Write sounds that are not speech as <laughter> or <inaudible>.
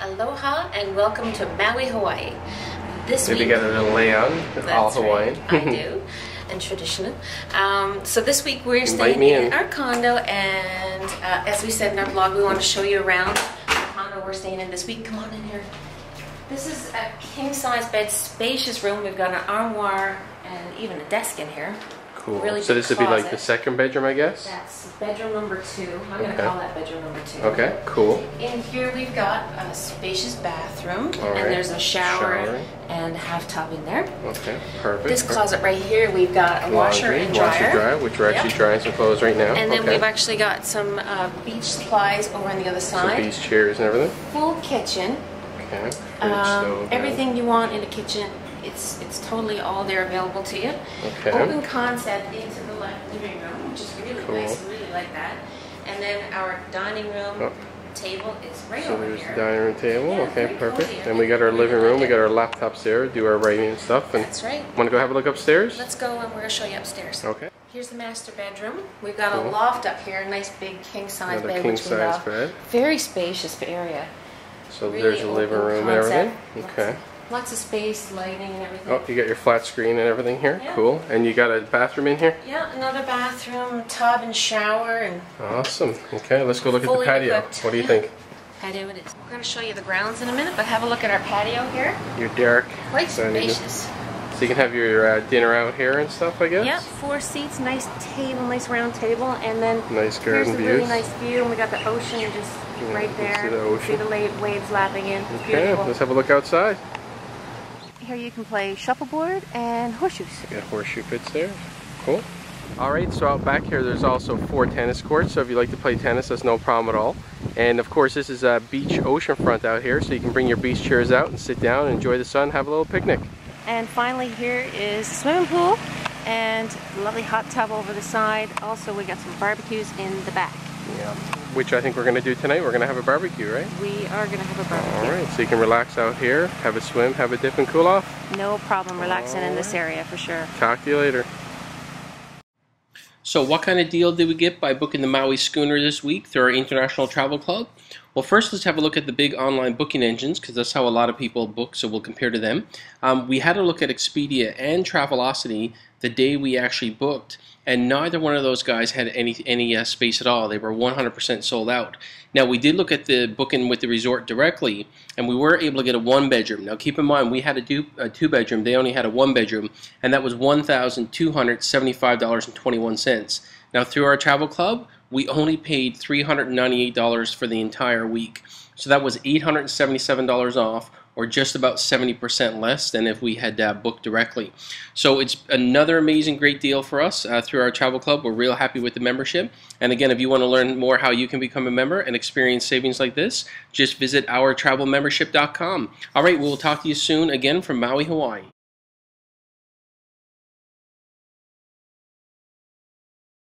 Aloha and welcome to Maui, Hawaii. This Maybe week, get a little layout, all Hawaiian. Right, I <laughs> do, and traditional. Um, so this week we're staying in, in. our condo, and uh, as we said in our blog, we want to show you around the condo we're staying in this week. Come on in here. This is a king size bed, spacious room. We've got an armoire and even a desk in here. Cool. Really so this would be like the second bedroom, I guess? That's bedroom number two. I'm going to call that bedroom number two. Okay, cool. In here we've got a spacious bathroom, right. and there's a shower, Shower. and half tub in there. Okay, perfect. This closet right here, we've got a washer Laundry, and dryer. washer, dryer, which we're actually Yep. drying some clothes right now. And then okay. we've actually got some uh, beach supplies over on the other some side. beach chairs and everything. Full kitchen. Okay. Um, everything you want in the kitchen. It's it's totally all there available to you. Okay. Open concept into the living room, which is really Cool. nice. I really like that. And then our dining room Oh. table is right over here. So there's here. the dining room table. Yeah, okay, perfect. cozy. Then we got our living like room. We got our laptops there. Do our writing and stuff. And That's right. want to go have a look upstairs? Let's go and we're gonna show you upstairs. Okay. Here's the master bedroom. We've got Cool. a loft up here, a nice big king size Another bed, king which we size love. bed. Very spacious area. So Really there's a living room and everything. concept. Okay. Lots of space, lighting, and everything. Oh, you got your flat screen and everything here. Yeah. Cool. And you got a bathroom in here. Yeah, another bathroom, tub, and shower, and Awesome. Okay, let's go look at the patio. equipped. What do you think? <laughs> patio it is. We're gonna show you the grounds in a minute, but have a look at our patio here. Your Derek. Quite So you can- spacious. So you can have your uh, dinner out here and stuff, I guess. Yep, four seats, nice table, nice round table, and then Nice here's garden the really views. nice view, and we got the ocean just Yeah, right there. see the ocean. See the waves lapping in. It's Okay, beautiful. let's have a look outside. Here you can play shuffleboard and horseshoes. You got horseshoe pits there. Cool. All right, so out back here, there's also four tennis courts. So if you like to play tennis, that's no problem at all. And of course, this is a beach oceanfront out here, so you can bring your beach chairs out and sit down, enjoy the sun, have a little picnic. And finally here is the swimming pool and lovely hot tub over the side. Also we got some barbecues in the back. Yeah. Which I think we're gonna do tonight. We're gonna have a barbecue, right? We are gonna have a barbecue. All right, so you can relax out here, have a swim, have a dip and cool off. No problem relaxing in this area for sure. Talk to you later. So, what kind of deal did we get by booking the Maui schooner this week through our International Travel Club? Well, first, let's have a look at the big online booking engines because that's how a lot of people book, so we'll compare to them. Um, we had a look at Expedia and Travelocity the day we actually booked, and neither one of those guys had any any uh, space at all. They were 100% sold out. Now, we did look at the booking with the resort directly, and we were able to get a one bedroom. Now, keep in mind, we had a, do, a two bedroom, they only had a one bedroom, and that was $1,275.21. Now, through our travel club, we only paid $398 for the entire week. So that was $877 off, or just about 70% less than if we had uh, booked directly. So it's another amazing, great deal for us uh, through our travel club. We're real happy with the membership. And again, if you want to learn more how you can become a member and experience savings like this, just visit ourtravelmembership.com. All right, we'll talk to you soon again from Maui, Hawaii.